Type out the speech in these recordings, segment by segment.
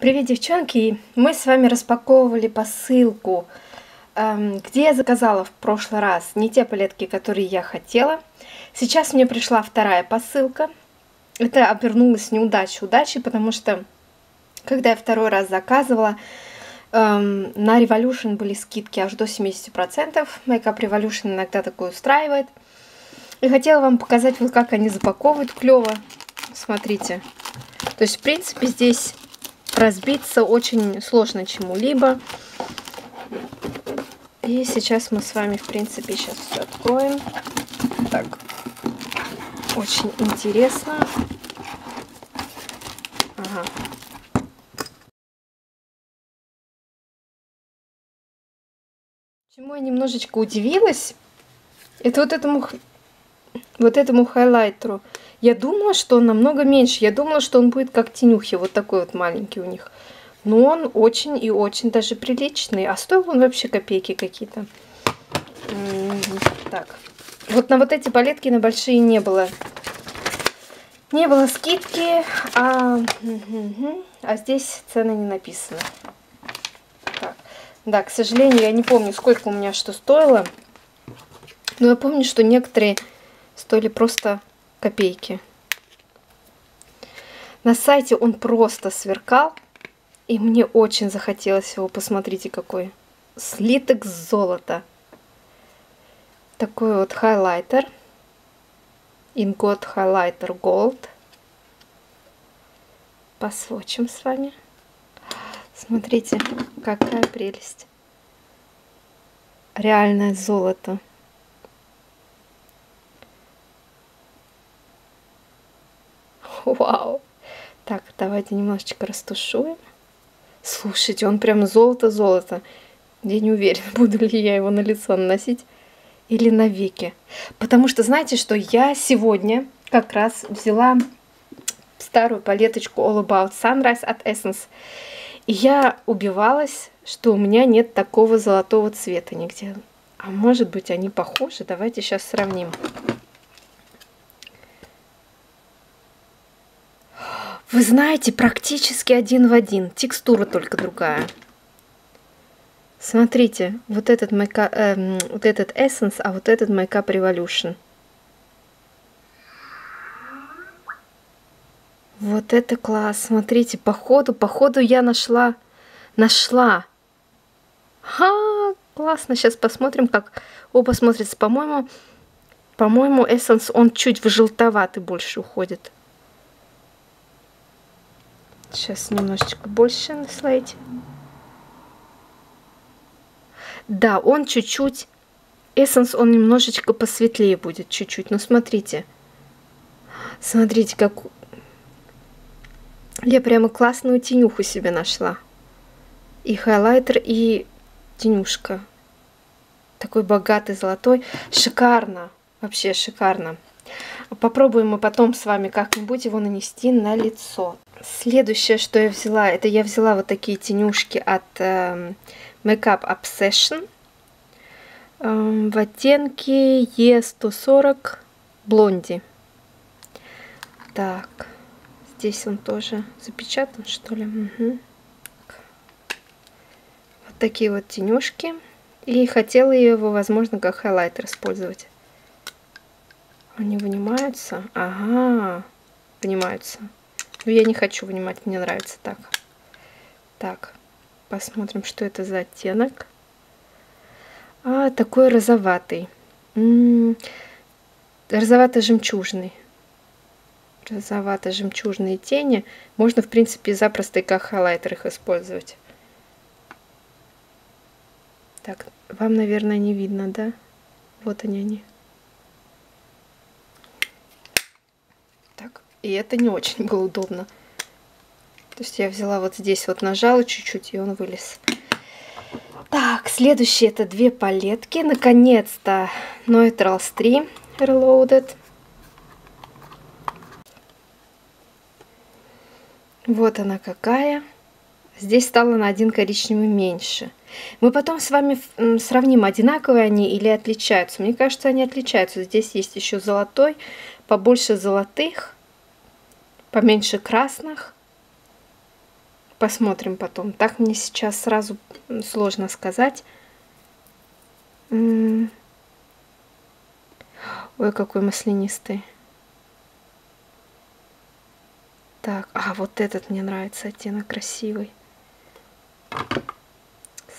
Привет, девчонки! Мы с вами распаковывали посылку, эм, где я заказала в прошлый раз не те палетки, которые я хотела. Сейчас мне пришла вторая посылка. Это обернулось неудачей удачей, потому что, когда я второй раз заказывала, эм, на Revolution были скидки аж до 70%. Makeup Revolution иногда такое устраивает. И хотела вам показать, вот как они запаковывают клево. Смотрите. То есть, в принципе, здесь разбиться очень сложно чему-либо. И сейчас мы с вами, в принципе, сейчас все откроем. Так, очень интересно. Ага. Чему я немножечко удивилась, это вот этому, вот этому хайлайтеру. Я думала, что он намного меньше. Я думала, что он будет как тенюхи, вот такой вот маленький у них. Но он очень и очень даже приличный. А стоил он вообще копейки какие-то. Так. Вот на вот эти палетки на большие не было. Не было скидки, а, а здесь цены не написаны. Так. Да, к сожалению, я не помню, сколько у меня что стоило. Но я помню, что некоторые стоили просто копейки. На сайте он просто сверкал, и мне очень захотелось его. Посмотрите, какой слиток золота. Такой вот хайлайтер. Ингот хайлайтер Gold. Посвочим с вами. Смотрите, какая прелесть. Реальное золото. Вау! Так, давайте немножечко растушуем. Слушайте, он прям золото-золото. Я не уверена, буду ли я его на лицо наносить или на веки. Потому что, знаете, что я сегодня как раз взяла старую палеточку All About Sunrise от Essence. И я убивалась, что у меня нет такого золотого цвета нигде. А может быть они похожи? Давайте сейчас сравним. Вы знаете, практически один в один. Текстура только другая. Смотрите, вот этот, Makeup, э, вот этот Essence, а вот этот Makeup Revolution. Вот это класс. Смотрите, походу, походу я нашла, нашла. Ха, классно. Сейчас посмотрим, как оба смотрятся. По-моему, по-моему, Essence, он чуть в желтоватый больше уходит. Сейчас немножечко больше на слайде. Да, он чуть-чуть, эссенс, он немножечко посветлее будет, чуть-чуть. Но смотрите, смотрите, как... Я прямо классную тенюху себе нашла. И хайлайтер, и тенюшка. Такой богатый, золотой. Шикарно, вообще шикарно. Попробуем мы потом с вами как-нибудь его нанести на лицо. Следующее, что я взяла, это я взяла вот такие тенюшки от э, Makeup Obsession э, в оттенке E140 Блонди. Так, здесь он тоже запечатан, что ли. Угу. Вот такие вот тенюшки. И хотела его, возможно, как хайлайтер использовать. Они вынимаются? Ага, вынимаются. Но я не хочу вынимать, мне нравится так. Так, посмотрим, что это за оттенок. А, такой розоватый. Розовато-жемчужный. Розовато-жемчужные тени. Можно, в принципе, запросто и как хайлайтер их использовать. Так, вам, наверное, не видно, да? Вот они они. И это не очень было удобно. То есть я взяла вот здесь вот нажала чуть-чуть, и он вылез. Так, следующие это две палетки. Наконец-то Neutrals 3 Reloaded. Вот она какая. Здесь стало на один коричневый меньше. Мы потом с вами сравним, одинаковые они или отличаются. Мне кажется, они отличаются. Здесь есть еще золотой, побольше золотых поменьше красных. посмотрим потом. Так мне сейчас сразу сложно сказать. Ой, какой маслянистый. Так, а вот этот мне нравится оттенок красивый.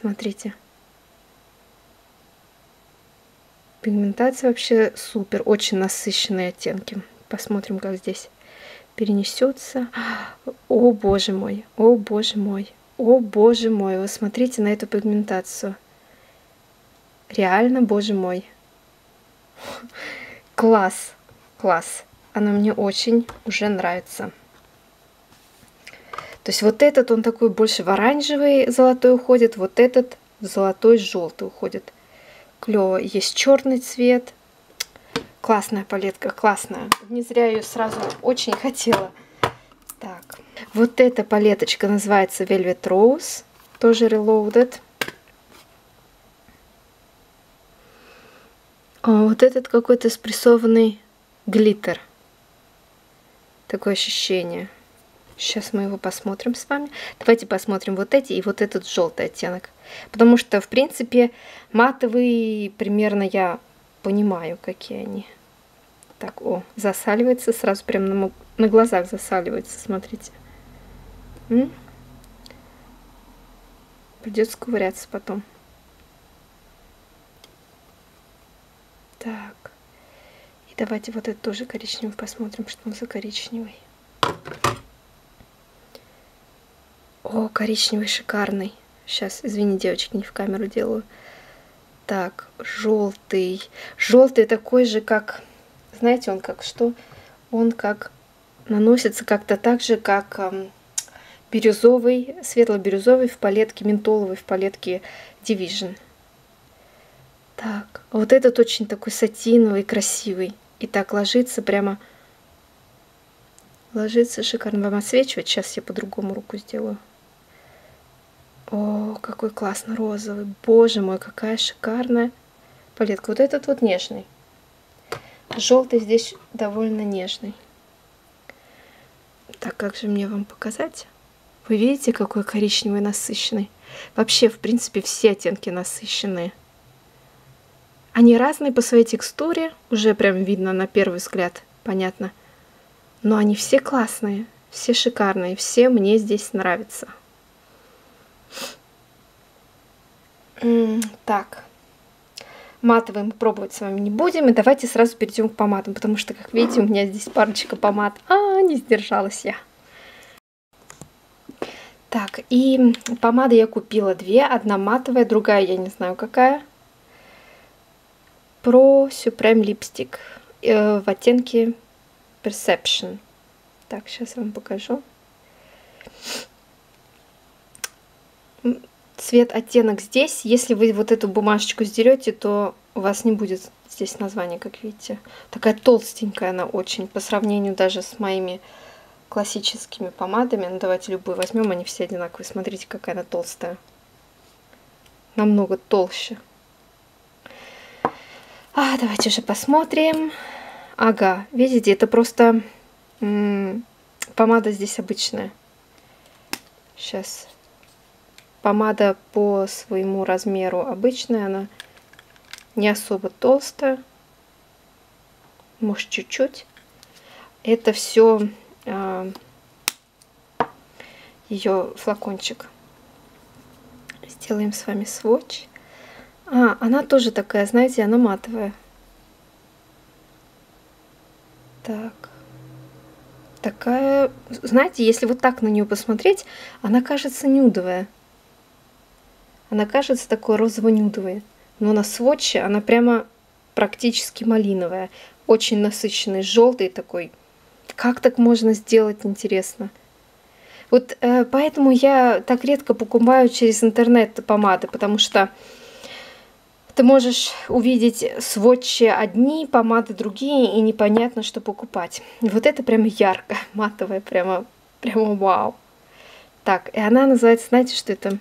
Смотрите. Пигментация вообще супер, очень насыщенные оттенки. Посмотрим, как здесь перенесется. О, боже мой, о, боже мой, о, боже мой. Вы смотрите на эту пигментацию. Реально, боже мой. Класс, класс. Она мне очень уже нравится. То есть вот этот, он такой больше в оранжевый золотой уходит, вот этот в золотой желтый уходит. Клево. Есть черный цвет. Классная палетка, классная. Не зря ее сразу очень хотела. Так, вот эта палеточка называется Velvet Rose, тоже Reloaded. А вот этот какой-то спрессованный глиттер. Такое ощущение. Сейчас мы его посмотрим с вами. Давайте посмотрим вот эти и вот этот желтый оттенок. Потому что, в принципе, матовые примерно я понимаю, какие они. Так, о, засаливается сразу, прям на, на глазах засаливается, смотрите. М? Придется ковыряться потом. Так. И давайте вот этот тоже коричневый посмотрим, что он за коричневый. О, коричневый шикарный. Сейчас, извини, девочки, не в камеру делаю. Так, желтый. Желтый такой же, как... Знаете, он как что? Он как наносится как-то так же, как эм, бирюзовый, светло-бирюзовый в палетке, ментоловый в палетке Division. Так, вот этот очень такой сатиновый, красивый. И так ложится прямо... Ложится шикарно. Вам отсвечивать? Сейчас я по-другому руку сделаю. О, какой классный розовый. Боже мой, какая шикарная палетка. Вот этот вот нежный. Желтый здесь довольно нежный. Так, как же мне вам показать? Вы видите, какой коричневый насыщенный? Вообще, в принципе, все оттенки насыщенные. Они разные по своей текстуре, уже прям видно на первый взгляд, понятно. Но они все классные, все шикарные, все мне здесь нравятся. Так, матовые мы пробовать с вами не будем. И давайте сразу перейдем к помадам, потому что, как видите, у меня здесь парочка помад. А, не сдержалась я. Так, и помады я купила две. Одна матовая, другая я не знаю какая. Pro Supreme Lipstick э, в оттенке Perception. Так, сейчас вам покажу цвет, оттенок здесь. Если вы вот эту бумажечку сдерете, то у вас не будет здесь названия, как видите. Такая толстенькая она очень, по сравнению даже с моими классическими помадами. Ну, давайте любую возьмем, они все одинаковые. Смотрите, какая она толстая. Намного толще. А, давайте уже посмотрим. Ага, видите, это просто помада здесь обычная. Сейчас Помада по своему размеру обычная, она не особо толстая, может чуть-чуть. Это все э, а, ее флакончик. Сделаем с вами сводч. А, она тоже такая, знаете, она матовая. Так. Такая, знаете, если вот так на нее посмотреть, она кажется нюдовая. Она кажется такой розово-нюдовой, но на сводче она прямо практически малиновая. Очень насыщенный, желтый такой. Как так можно сделать, интересно? Вот э, поэтому я так редко покупаю через интернет помады, потому что ты можешь увидеть сводчи одни, помады другие, и непонятно, что покупать. Вот это прямо ярко, матовая, прямо, прямо вау. Так, и она называется, знаете, что это?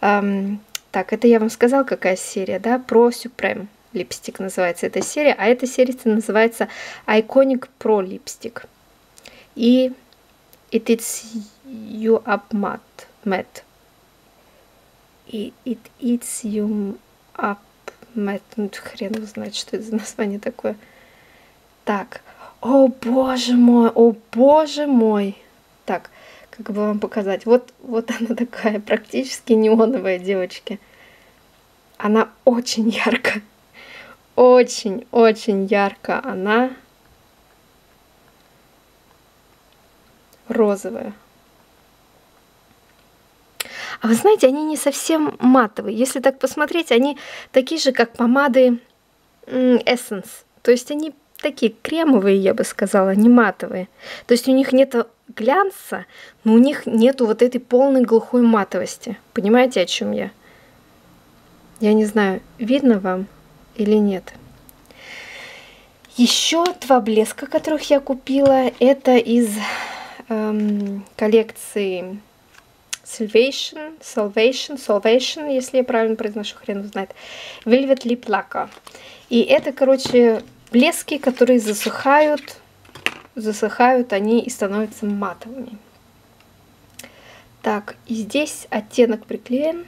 Эм, так, это я вам сказала, какая серия, да? Про Supreme липстик называется эта серия, а эта серия называется Iconic Pro Lipstick. И It It's You Up Matte. matte. И it eats you up matte. Ну, хрен его что это за название такое. Так. О, боже мой, о, боже мой. Так, как бы вам показать. Вот, вот она такая, практически неоновая, девочки. Она очень ярко. Очень-очень ярко она розовая. А вы знаете, они не совсем матовые. Если так посмотреть, они такие же, как помады Essence. То есть они такие кремовые, я бы сказала, не матовые. То есть у них нет глянца, но у них нету вот этой полной глухой матовости. Понимаете, о чем я? Я не знаю, видно вам или нет. Еще два блеска, которых я купила, это из эм, коллекции Salvation, Salvation, Salvation, если я правильно произношу, хрен знает, Velvet Lip Lacquer. И это, короче, блески, которые засыхают, засыхают они и становятся матовыми. Так, и здесь оттенок приклеен.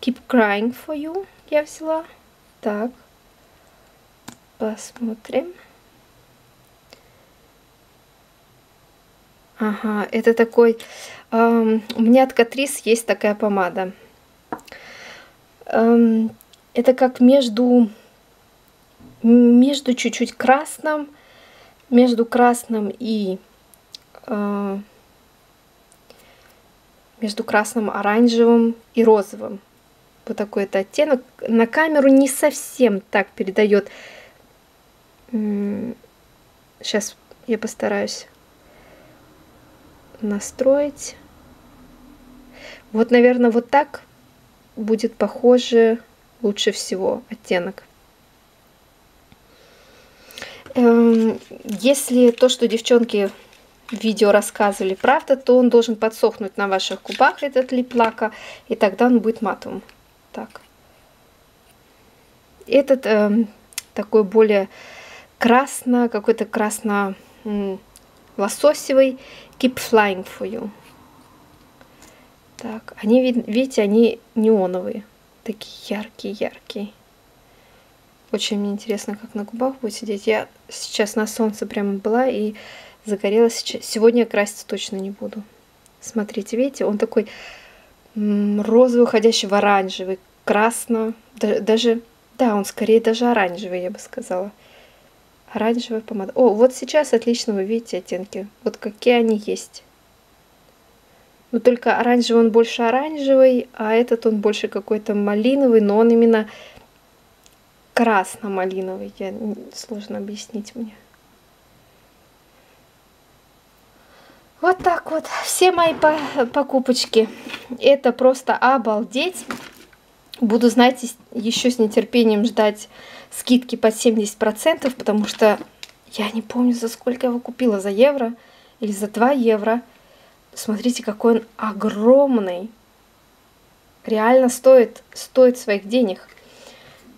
Keep Crying For You я взяла. Так, посмотрим. Ага, это такой... Эм, у меня от Катрис есть такая помада. Эм, это как между... Между чуть-чуть красным, между красным и... Э, между красным, оранжевым и розовым. Вот такой это оттенок. На камеру не совсем так передает. Сейчас я постараюсь настроить. Вот, наверное, вот так будет похоже лучше всего оттенок. Эм, если то, что девчонки в видео рассказывали, правда, то он должен подсохнуть на ваших губах, этот лип-лака, и тогда он будет матовым. Так. Этот э, такой более красно, какой-то красно-лососевый Keep Flying For You. Так, они, видите, они неоновые. Такие яркие-яркие. Очень мне интересно, как на губах будет сидеть. Я сейчас на солнце прямо была и загорелась. Сегодня краситься точно не буду. Смотрите, видите, он такой розовый, уходящий в оранжевый, красно. Даже, да, он скорее даже оранжевый, я бы сказала. Оранжевая помада. О, вот сейчас отлично вы видите оттенки. Вот какие они есть. Но только оранжевый он больше оранжевый, а этот он больше какой-то малиновый, но он именно красно-малиновый. Я, сложно объяснить мне. Вот так вот. Все мои покупочки. Это просто обалдеть. Буду, знаете, еще с нетерпением ждать скидки под 70%, потому что я не помню, за сколько я его купила, за евро или за 2 евро. Смотрите, какой он огромный. Реально стоит, стоит своих денег.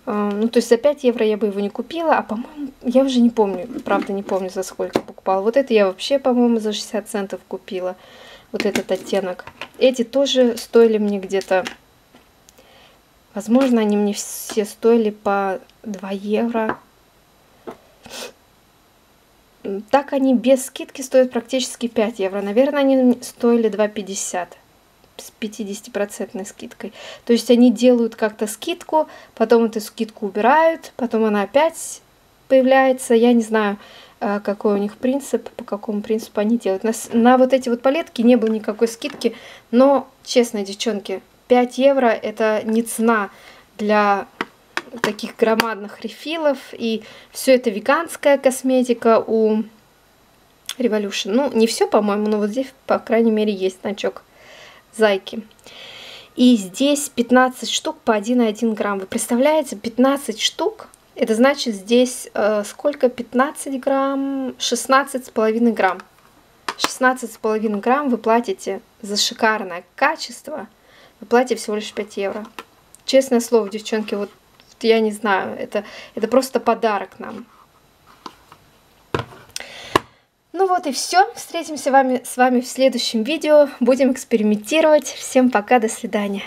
Ну, то есть за 5 евро я бы его не купила, а, по-моему, я уже не помню, правда не помню, за сколько покупала. Вот это я вообще, по-моему, за 60 центов купила, вот этот оттенок. Эти тоже стоили мне где-то, возможно, они мне все стоили по 2 евро. Так они без скидки стоят практически 5 евро. Наверное, они стоили 2,50 с 50% скидкой. То есть они делают как-то скидку, потом эту скидку убирают, потом она опять появляется. Я не знаю, э, какой у них принцип, по какому принципу они делают. На, на вот эти вот палетки не было никакой скидки, но, честно, девчонки, 5 евро это не цена для таких громадных рефилов. И все это веганская косметика у Revolution. Ну, не все, по-моему, но вот здесь, по крайней мере, есть значок зайки. И здесь 15 штук по 1,1 грамм. Вы представляете, 15 штук, это значит здесь э, сколько? 15 грамм, 16 с половиной грамм. 16 с половиной грамм вы платите за шикарное качество. Вы платите всего лишь 5 евро. Честное слово, девчонки, вот я не знаю, это, это просто подарок нам. Ну вот и все. Встретимся вами, с вами в следующем видео. Будем экспериментировать. Всем пока, до свидания.